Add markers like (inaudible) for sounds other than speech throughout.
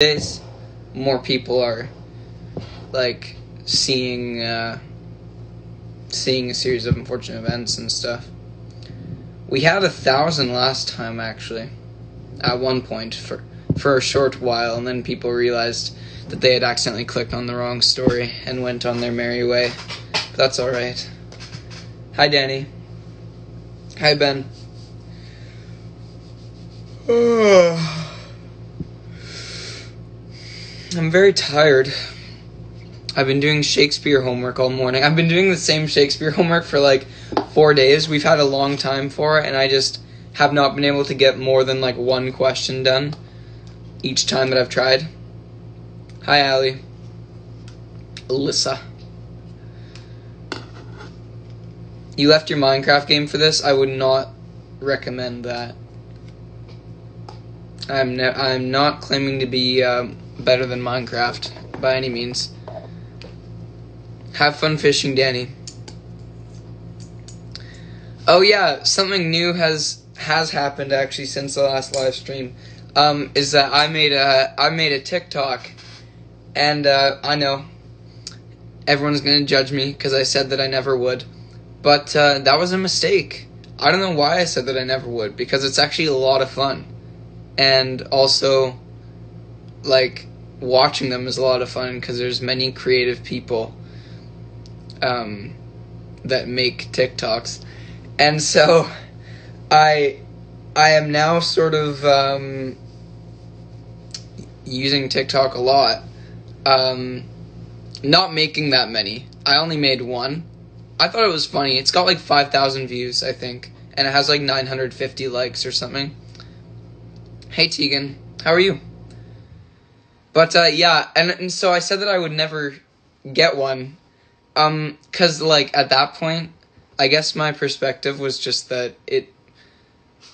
days, more people are like seeing uh, seeing a series of unfortunate events and stuff. We had a thousand last time actually, at one point for for a short while, and then people realized that they had accidentally clicked on the wrong story and went on their merry way. But that's all right. Hi, Danny. Hi, Ben. (sighs) (sighs) I'm very tired. I've been doing Shakespeare homework all morning. I've been doing the same Shakespeare (laughs) homework for like four days. We've had a long time for it, and I just have not been able to get more than like one question done each time that I've tried. Hi, Allie. Alyssa. You left your Minecraft game for this? I would not recommend that. I'm ne- I'm not claiming to be um, better than Minecraft by any means. Have fun fishing, Danny. Oh yeah, something new has has happened actually since the last live stream. Um, is that I made a I made a TikTok, and uh, I know everyone's gonna judge me because I said that I never would, but uh, that was a mistake. I don't know why I said that I never would because it's actually a lot of fun, and also, like watching them is a lot of fun because there's many creative people um, that make TikToks, and so I I am now sort of um, using TikTok a lot. Um, not making that many. I only made one. I thought it was funny. It's got like 5,000 views, I think, and it has like 950 likes or something. Hey Tegan, how are you? But uh, yeah, and, and so I said that I would never get one um, cause like at that point, I guess my perspective was just that it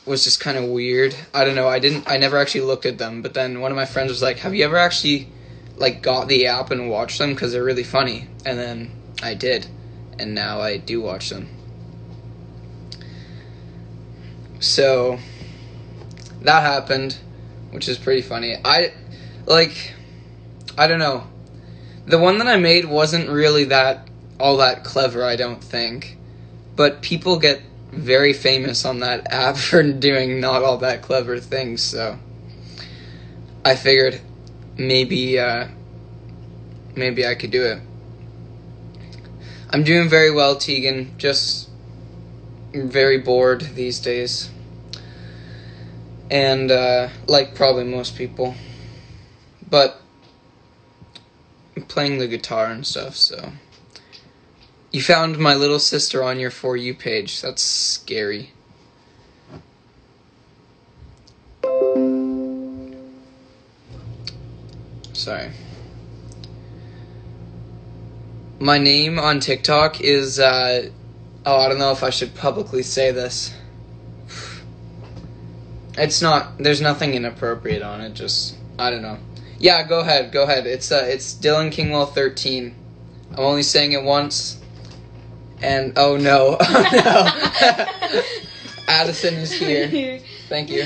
was just kind of weird. I don't know. I didn't. I never actually looked at them. But then one of my friends was like, "Have you ever actually like got the app and watched them? Because they're really funny." And then I did, and now I do watch them. So that happened, which is pretty funny. I like. I don't know. The one that I made wasn't really that all that clever, I don't think. But people get very famous on that (laughs) app for doing not all that clever things, so I figured maybe uh, maybe I could do it. I'm doing very well, Tegan. Just very bored these days. And uh, like probably most people. But playing the guitar and stuff, so you found my little sister on your For You page. That's scary. Sorry. My name on TikTok is, uh, oh, I don't know if I should publicly say this. It's not, there's nothing inappropriate on it, just, I don't know. Yeah, go ahead, go ahead. It's, uh, it's Dylan Kingwell 13. I'm only saying it once. And oh no, (laughs) oh no. (laughs) Addison is here. Thank you.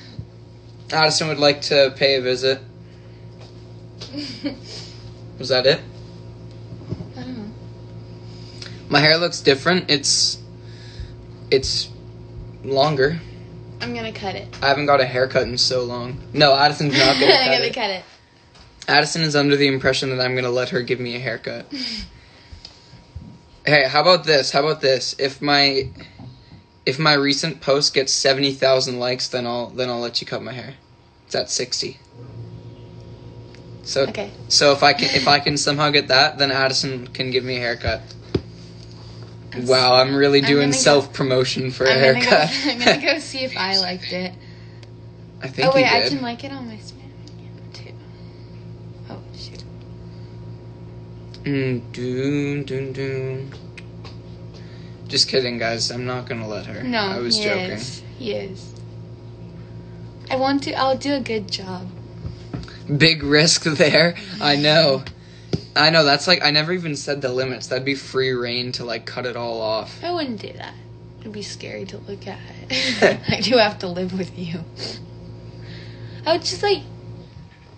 (laughs) Addison would like to pay a visit. Was that it? I don't know. My hair looks different. It's it's longer. I'm gonna cut it. I haven't got a haircut in so long. No, Addison's not gonna (laughs) I'm cut gonna it. cut it. Addison is under the impression that I'm gonna let her give me a haircut. Hey, how about this? How about this? If my if my recent post gets seventy thousand likes, then I'll then I'll let you cut my hair. It's at sixty. So Okay. so if I can if I can somehow get that, then Addison can give me a haircut. Wow, I'm really doing self promotion for a I'm gonna, go, haircut. (laughs) I'm gonna go see if I (laughs) liked it. I think Oh wait, you I can like it on my Snap too. Oh shoot. Mm, doon, doon, doon. Just kidding, guys. I'm not gonna let her. No, I was he joking. is. He is. I want to. I'll do a good job. Big risk there. I know. I know. That's like I never even said the limits. That'd be free reign to like cut it all off. I wouldn't do that. It'd be scary to look at. (laughs) (laughs) I do have to live with you. I would just like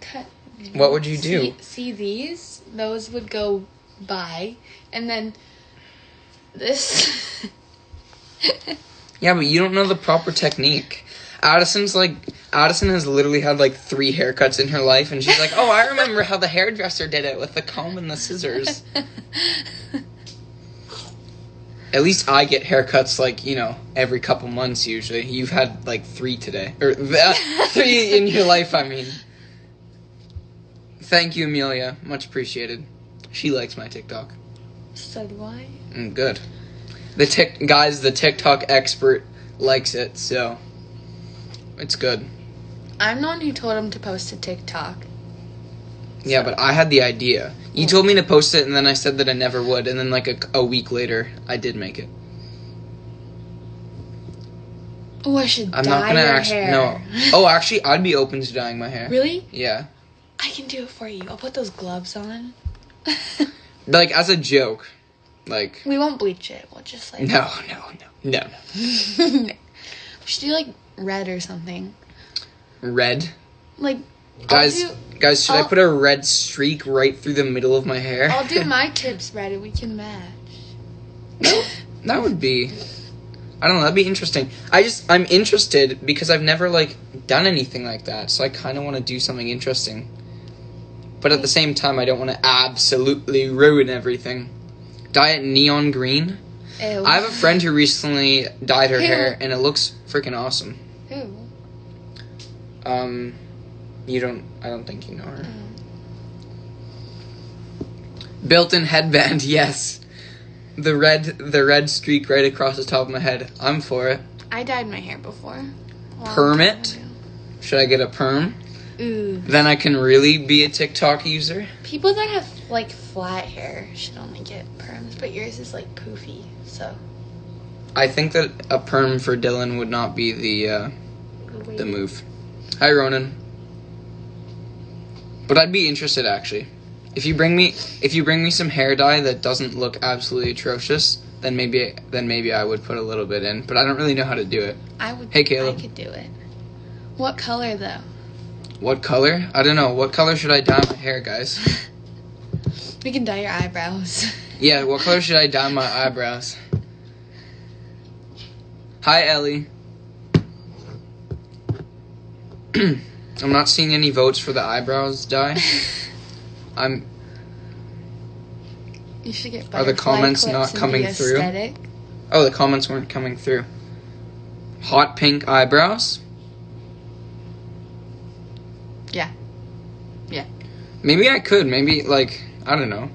cut. What would you do? See, see these? Those would go by, and then this. (laughs) Yeah, but you don't know the proper technique. Addison's like Addison has literally had like three haircuts in her life, and she's like, "Oh, I remember how the hairdresser did it with the comb and the scissors." (laughs) At least I get haircuts like you know every couple months. Usually, you've had like three today, or uh, (laughs) three in your life. I mean, thank you, Amelia. Much appreciated. She likes my TikTok. so do I. Mm, good. The tick guys, the TikTok expert likes it, so it's good. I'm the one who told him to post to TikTok. Yeah, but I had the idea. You told me to post it, and then I said that I never would, and then like a, a week later, I did make it. Oh, I should I'm dye not gonna your actually. hair. No. (laughs) Oh, actually, I'd be open to dyeing my hair. Really? Yeah. I can do it for you. I'll put those gloves on. (laughs) Like as a joke. Like we won't bleach it. We'll just like no, no, no, no. (laughs) we should do like red or something. Red, Like guys. Do, guys, should I I'll- put a red streak right through the middle of my hair? I'll do (laughs) my tips red and we can match. No, that would be. I don't know. That'd be interesting. I just I'm interested because I've never like done anything like that, so I kind of want to do something interesting. But at the same time, I don't want to absolutely ruin everything. Dye it neon green. Ew. I have a friend who recently dyed her Who? hair, and it looks freaking awesome. Who? Um, you don't. I don't think you know her. Built-in headband, (laughs) yes. The red, the red streak right across the top of my head. I'm for it. I dyed my hair before. A long Perm it? Should I get a perm? Ooh. Then I can really be a TikTok user. People that have like flat hair should only get perms, but yours is like poofy, so. I think that a perm for Dylan would not be the uh, the move. Hi, Ronan. But I'd be interested actually. If you bring me if you bring me some hair dye that doesn't look absolutely atrocious, then maybe then maybe I would put a little bit in. But I don't really know how to do it. I would. Hey, Caleb. I could do it. What color though? What color? I don't know. What color should I dye my hair, guys? (laughs) We can dye your eyebrows. Yeah, what color should I dye my eyebrows? Hi, Ellie. (clears throat) I'm not seeing any votes for the eyebrows dye. (laughs) I'm. You should get. Are the comments not coming through? aesthetic. Oh, the comments weren't coming through. Hot pink eyebrows? Yeah. Yeah. Maybe I could. Maybe, like, I don't know.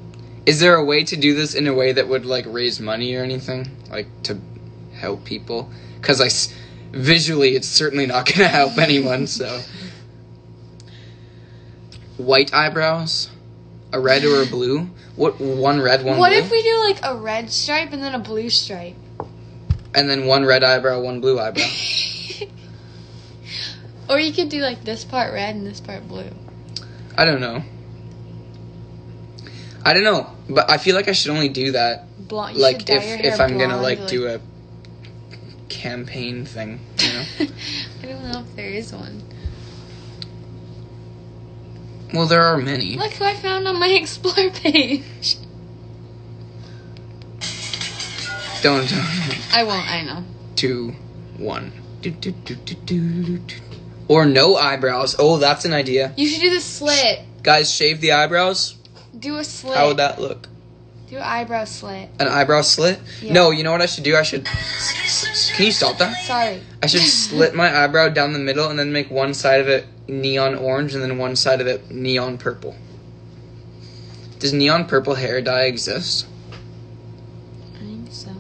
Is there a way to do this in a way that would, like, raise money or anything? Like, to help people? Because I. Visually, it's certainly not going (laughs) to help anyone, so. White eyebrows? A red or a blue? What? One red, one what blue? if we do like a red stripe and then a blue stripe? and then one red eyebrow, one blue eyebrow. (laughs) or you could do like this part red and this part blue. I don't know. I don't know, but I feel like I should only do that Blonde. Like if if I'm gonna blonde, like do a campaign thing, you know. (laughs) I don't know if there is one. well, there are many. Look who I found on my (laughs) explore page. Don't, don't. I won't. I know. Two, one. Do, do, do, do, do, do, do. Or no eyebrows. Oh, that's an idea. You should do the slit. Guys, shave the eyebrows. Do a slit. How would that look? Do eyebrow slit. An eyebrow slit? Yeah. No, you know what I should do? I should. Can you stop that? Sorry. I should slit my eyebrow down the middle and then make one side of it neon orange and then one side of it neon purple. Does neon purple hair dye exist? I think so.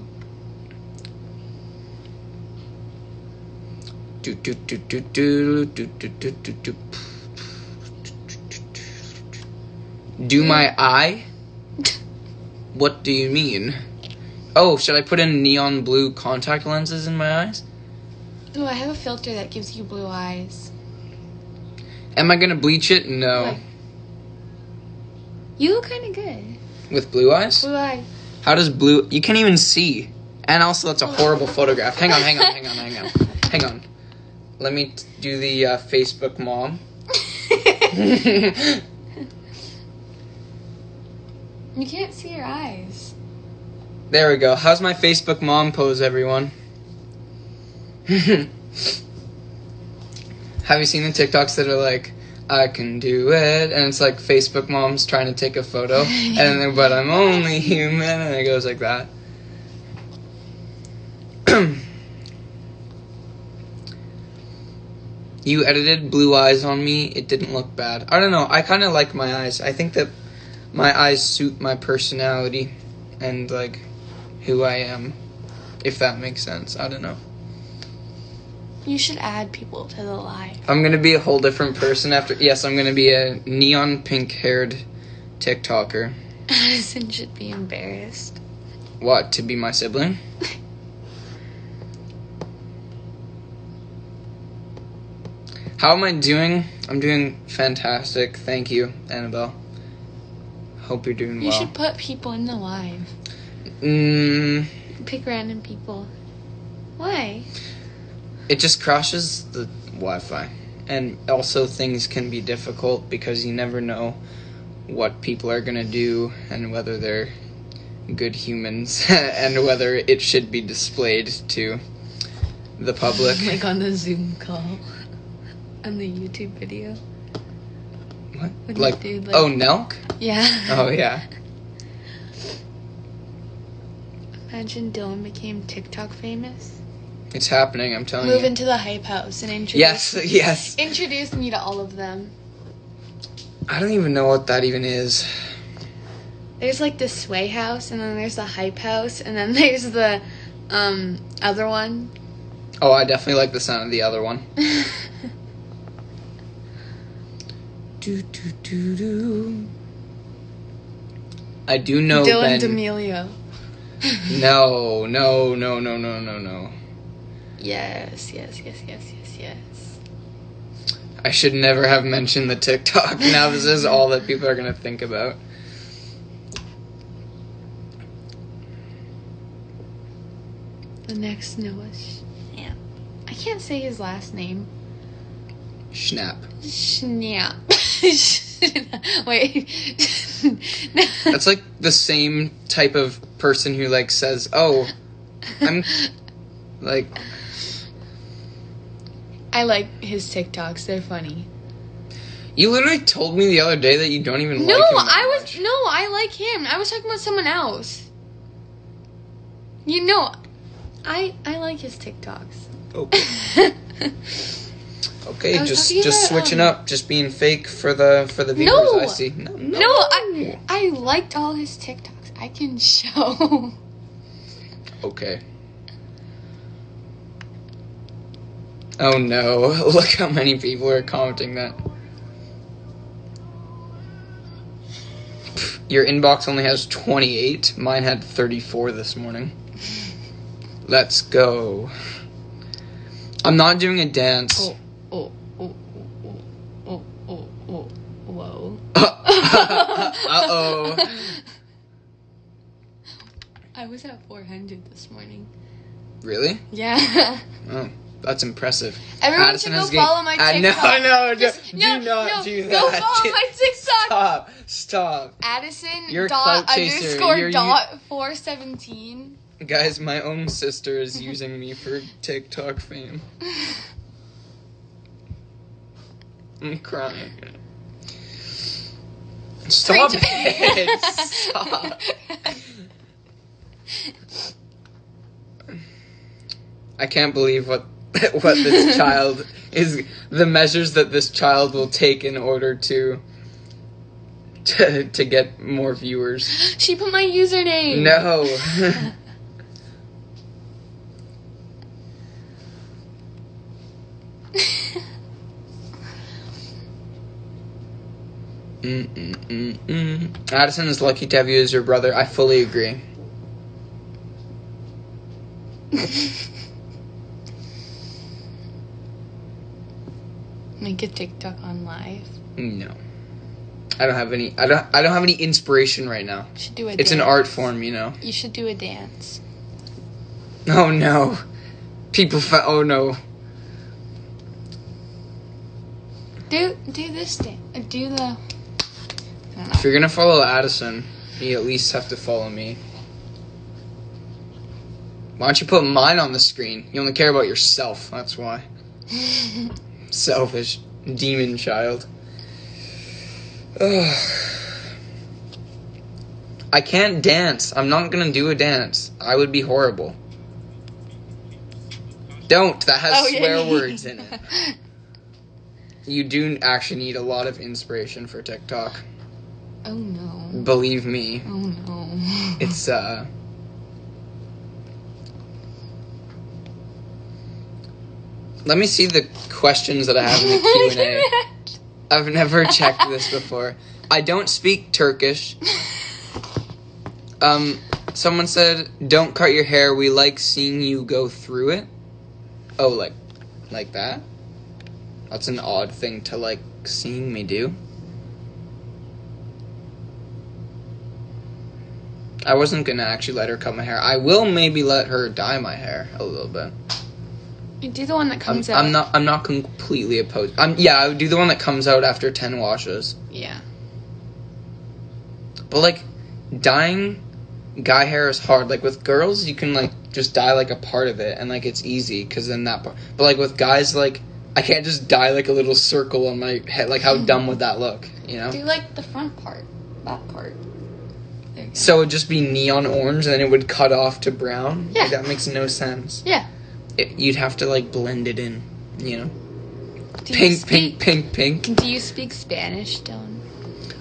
Do do do do do do do do do do. Do my eye? What do you mean? Oh, should I put in neon blue contact lenses in my eyes? Oh, I have a filter that gives you blue eyes. Am I gonna bleach it? No. You look kind of good. With blue eyes? Blue eyes. How does blue? You can't even see. And also, that's a horrible photograph. Hang on, hang on, hang on, hang on, (laughs) hang on. Let me t- do the uh, Facebook mom. (laughs) (laughs) You can't see your eyes. there we go. How's my Facebook mom pose, everyone? (laughs) Have you seen the TikToks that are like, I can do it, and it's like Facebook moms trying to take a photo, (laughs) and then but I'm only human, and it goes like that. (clears throat) you edited blue eyes on me. It didn't look bad. I don't know. I kind of like my eyes. I think that my eyes suit my personality and like who I am, if that makes sense. I don't know. You should add people to the live. I'm gonna be a whole different person after. Yes, I'm gonna be a neon pink haired TikToker. (laughs) Addison should be embarrassed. What to be my sibling? (laughs) How am I doing? I'm doing fantastic. Thank you, Annabelle. Hope you're doing You well. You should put people in the live. Mm, Pick random people. Why? it just crashes the Wi-Fi, and also things can be difficult because you never know what people are gonna do and whether they're good humans (laughs) and whether it should be displayed to the public. (laughs) like on the Zoom call. On the YouTube video. What? You Like, do, like- oh, Nelk? Yeah. Oh yeah. (laughs) Imagine Dylan became TikTok famous. It's happening. I'm telling Move you. Move into the hype house and introduce Yes, (laughs) yes. introduce me to all of them. I don't even know what that even is. There's like the sway house and then there's the hype house and then (laughs) there's the um other one. Oh, I definitely like the sound of the other one. Do do do do. I do know Dylan Ben. D'Amelio. (laughs) no, no, no, no, no, no, no. Yes, yes, yes, yes, yes, yes. I should never have mentioned the TikTok. (laughs) Now this is all that people are gonna think about. The next Noah. Sh- yeah. I can't say his last name. Schnapp. Schnapp. (laughs) (laughs) Wait. (laughs) That's like the same type of person who like says, "Oh, I'm like I like his TikToks. They're funny. you literally told me the other day that you don't even no, like him that I was much. no, I like him. I was talking about someone else. You know, I I like his TikToks. Okay. (laughs) Okay, was just just about, switching um, up, just being fake for the for the viewers. No! I see. No, no. No, I I liked all his TikToks. I can show. Okay. Oh no! (laughs) Look how many people are commenting that. Your inbox only has 28. Mine had 34 this morning. Let's go. I'm not doing a dance. Oh, oh, oh, oh, oh, oh, oh, whoa. uh oh. I was at 400 this morning. Really? Yeah. Oh, that's impressive. Everyone Addison should go has follow my Uh, TikTok. no, no, Just- no, do not no, do Go follow my (laughs) TikTok. Stop. Stop. Addison You're dot underscore You're- you- dot 417. Guys, my own sister is (laughs) using me for TikTok fame. (laughs) I'm crying. Stop Preach- it! Stop. I can't believe what (laughs) what this (laughs) child is the measures that this child will take in order to (laughs) to, to get more viewers. She put my username. No. Mm-mm-mm-mm. Addison is lucky to have you as your brother. I fully agree. (laughs) Make a TikTok on live. No. I don't have any I don't I don't have any inspiration right now. You should do a It's an art form, you know. You should do a dance. Oh no. People fa- oh no. Do Do this thing. Uh, Do the. If you're gonna follow Addison, you at least have to follow me. Why don't you put mine on the screen? You only care about yourself. That's why. (laughs) Selfish demon child. Ugh. I can't dance. I'm not gonna do a dance. I would be horrible. Don't. That has Oh, yeah. swear words in it. (laughs) You do actually need a lot of inspiration for TikTok. Oh no. Believe me. Oh no. (laughs) It's uh Let me see the questions that I have in the (laughs) Q&A. I've never checked this before. I don't speak Turkish. Um someone said don't cut your hair. We like seeing you go through it. Oh, like like that? That's an odd thing to like seeing me do. I wasn't gonna actually let her cut my hair. I will maybe let her dye my hair a little bit. You do the one that I'm, comes out. I'm not. I'm not completely opposed. I'm. Yeah, I would do the one that comes out after ten washes. Yeah. But like, dyeing guy hair is hard. Like with girls, you can like just dye like a part of it, and like it's easy because then that part. But like with guys, like I can't just dye like a little circle on my head. Like how (laughs) dumb would that look? You know. Do like the front part, that part. You. So it'd just be neon orange, and then it would cut off to brown. Yeah. Like, that makes no sense. Yeah. It, you'd have to like blend it in. You know. Do you Pink, speak, pink, pink, pink. Do you speak Spanish, Dylan?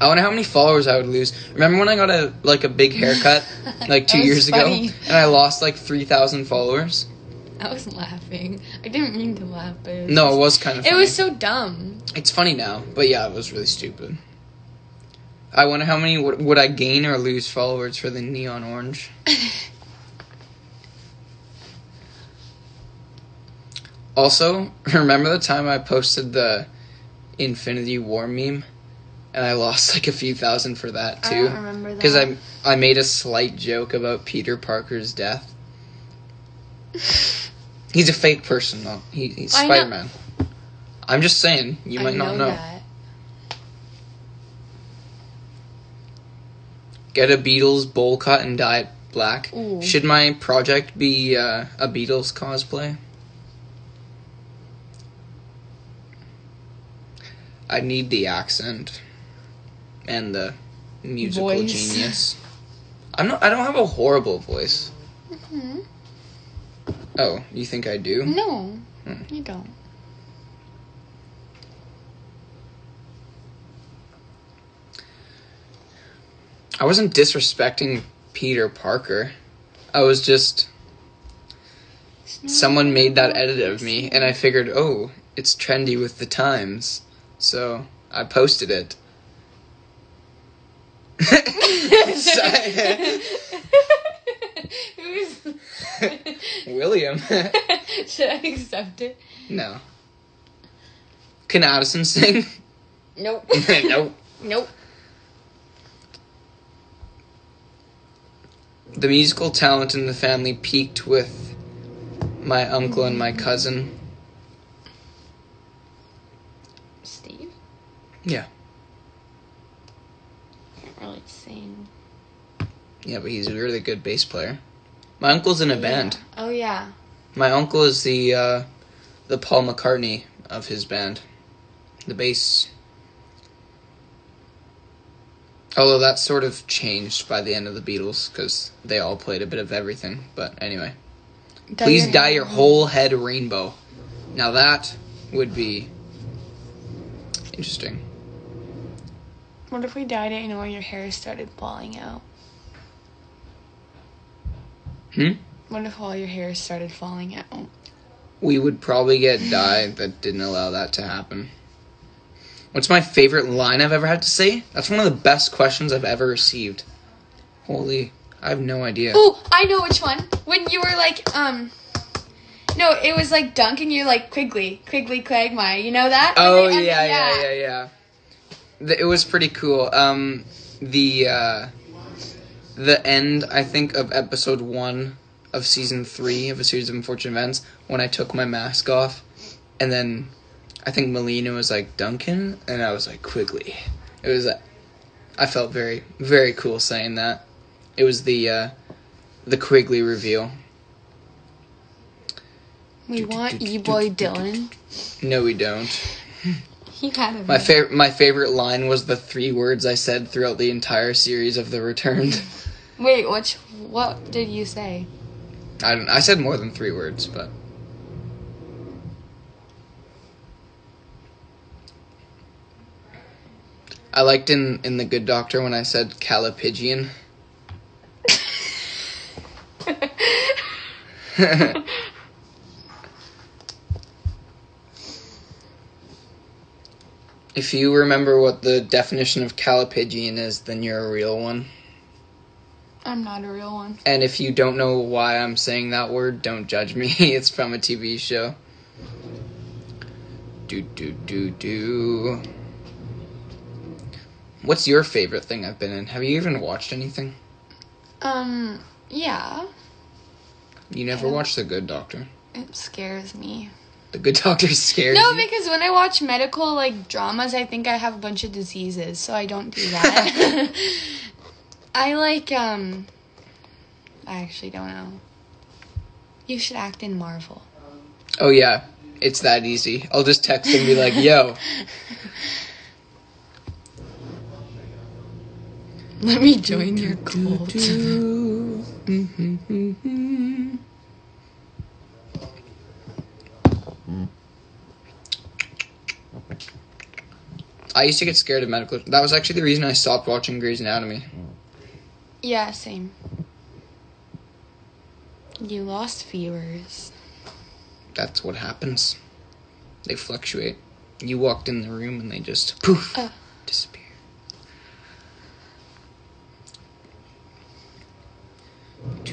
I wonder how many followers I would lose. Remember when I got a like a big haircut (laughs) like two years funny. ago, and I lost like three thousand followers? I was laughing. I didn't mean to laugh, but it No, it was kind of. It was so dumb. It's funny now, but yeah, it was really stupid. I wonder how many would, would I gain or lose followers for the neon orange. (laughs) Also, remember the time I posted the Infinity War meme, and I lost like a few thousand for that I too. don't remember that. Because I I made a slight joke about Peter Parker's death. (laughs) He's a fake person, though. He, he's I Spider Man. I'm just saying, you I might not know. that. Get a Beatles bowl cut and dye it black. Ooh. Should my project be uh, a Beatles cosplay? I need the accent and the musical Voice. genius. I'm not. I don't have a horrible voice. Hmm? Oh, you think I do? No, Hmm. you don't. I wasn't disrespecting Peter Parker. I was just someone made that edit of me and I figured, "Oh, it's trendy with the times." So, I posted it. (laughs) Who's (laughs) William. (laughs) Should I accept it? no. Can Addison sing? Nope. nope. Nope. The musical talent in the family peaked with my uncle and my cousin. Steve? Yeah. Can't really sing. Yeah, but he's a really good bass player. My uncle's in a band. Oh yeah. My uncle is the uh, the Paul McCartney of his band, the bass. Although that sort of changed by the end of the Beatles because they all played a bit of everything. But anyway, please your dye your whole head rainbow. Now that would be interesting. What if we dyed it and all your hair started falling out? Hmm. What if all your hair started falling out? We would probably get dye that didn't allow that to happen. What's my favorite line I've ever had to say? That's one of the best questions I've ever received. Holy, I have no idea. Oh, I know which one. When you were like, um, no, it was like dunk and you're like Quigley, Quigley Quagmire. You know that? Oh yeah, they- yeah, yeah, yeah. The- It was pretty cool. Um, the uh, the end, I think, of episode one of season three of a series of unfortunate events when I took my mask off, and then I think Malina was like Duncan, and I was like Quigley. It was, uh, I felt very very cool saying that. It was the uh, the Quigley reveal. We want E Boy Dylan. No, we don't. (laughs) He had a My favorite my favorite line was the three words I said throughout the entire series of The Returned. (laughs) Wait, which what did you say? I don't. I said more than three words, but I liked in in the Good Doctor when I said callipygian. (laughs) if you remember what the definition of callipygian is, then you're a real one. I'm not a real one. And if you don't know why I'm saying that word, don't judge me. (laughs) it's from a TV show. Do do do do. What's your favorite thing I've been in? Have you even watched anything? Um, yeah, You never watched The Good Doctor. it scares me. The Good (laughs) Doctor scares No, you. because when I watch medical like dramas, I think I have a bunch of diseases, so I don't do that. (laughs) I like um I actually don't know. You should act in Marvel. Oh yeah, it's that easy. I'll just text and be like, "Yo, (laughs) Let me join your cult. do, mhm. I used to get scared of medical. That was actually the reason I stopped watching Grey's Anatomy. Yeah, same. You lost viewers. That's what happens. They fluctuate. You walked in the room and they just poof Uh.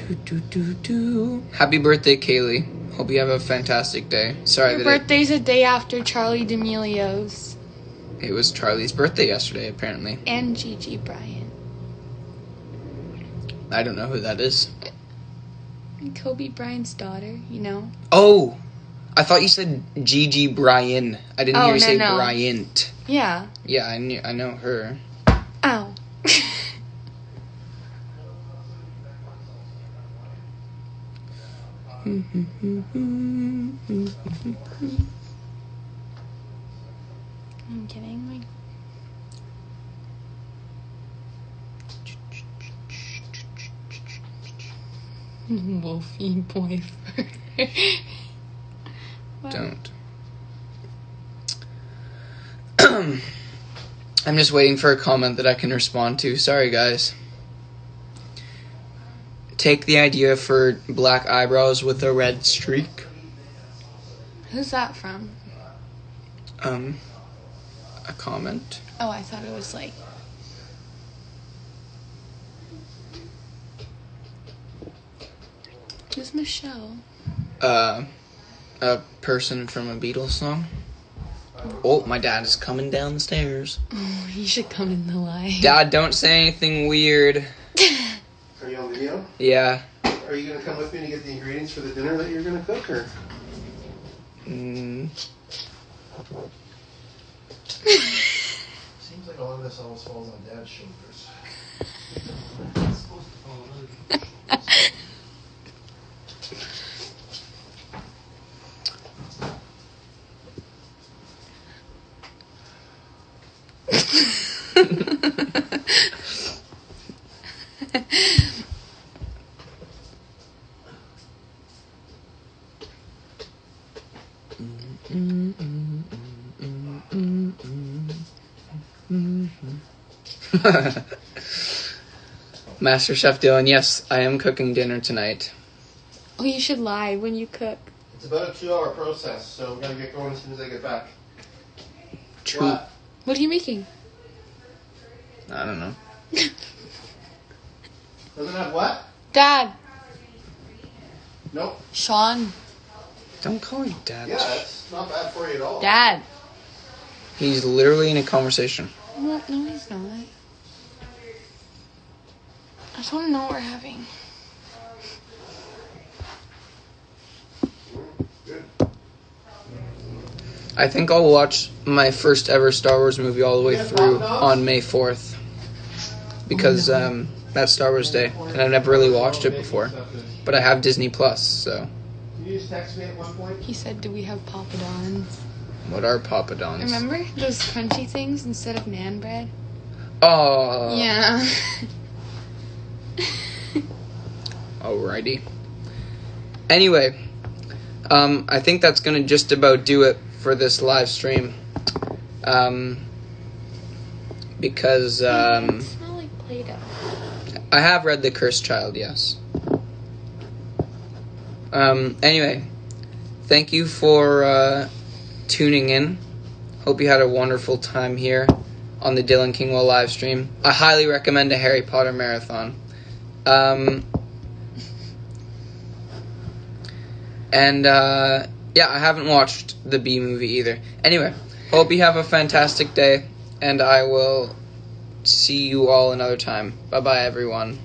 Do, do, do, do. Happy birthday, Kaylee. Hope you have a fantastic day. Sorry Your that it, birthday's a day after Charli D'Amelio's it was Charli's birthday yesterday, apparently. and Gigi Bryant. I don't know who that is. And Kobe Bryant's daughter, you know? Oh! I thought you said Gigi Bryan. I didn't Oh, hear you no, say no. Bryant. Yeah. Yeah, I knew I know her. I'm getting my Wolfie boyfriend. Wow. Don't. (clears throat) I'm just waiting for a comment that I can respond to. Sorry, guys. Take the idea for black eyebrows with a red streak. Who's that from? Um, a comment. Oh, I thought it was like. Who's Michelle? Uh, a person from a Beatles song. Oh, my dad is coming down the stairs. Oh, (laughs) you should come in the light. Dad, don't say anything weird. (laughs) Are you on video? Yeah. Are you gonna come with me to get the ingredients for the dinner that you're gonna cook, or? Mm, (laughs) Seems like all of this always falls on Dad's shoulders. (laughs) It's supposed to fall on other people's shoulders. (laughs) Master Chef Dylan, yes, I am cooking dinner tonight. oh, you should lie when you cook. It's about a two-hour process, so we gotta get going as soon as I get back. True. What? What are you making? I don't know. (laughs) Doesn't have what? Dad, Nope. Sean, Don't call him dad. Yeah, it's not bad for you at all. Dad. He's literally in a conversation. No, no, he's not. I just want to know what we're having. I think I'll watch my first ever Star Wars movie all the way through on May 4th. Because um, that's Star Wars Day, and I've never really watched it before. But I have Disney Plus, so. Did you just text me at one point? He said, "Do we have Papa Don's?" What are Papa Don's? Remember those crunchy things instead of naan bread? Oh. yeah. (laughs) (laughs) Alrighty. Anyway, um, I think that's gonna just about do it for this live stream. Um, because um, like I have read The Cursed Child, yes. Um, anyway, thank you for uh, tuning in. Hope you had a wonderful time here on the Dylan Kingwell live stream. I highly recommend a Harry Potter marathon. Um, and uh, yeah, I haven't watched the B movie either. Anyway, hope you have a fantastic day, and I will see you all another time. Bye bye, everyone.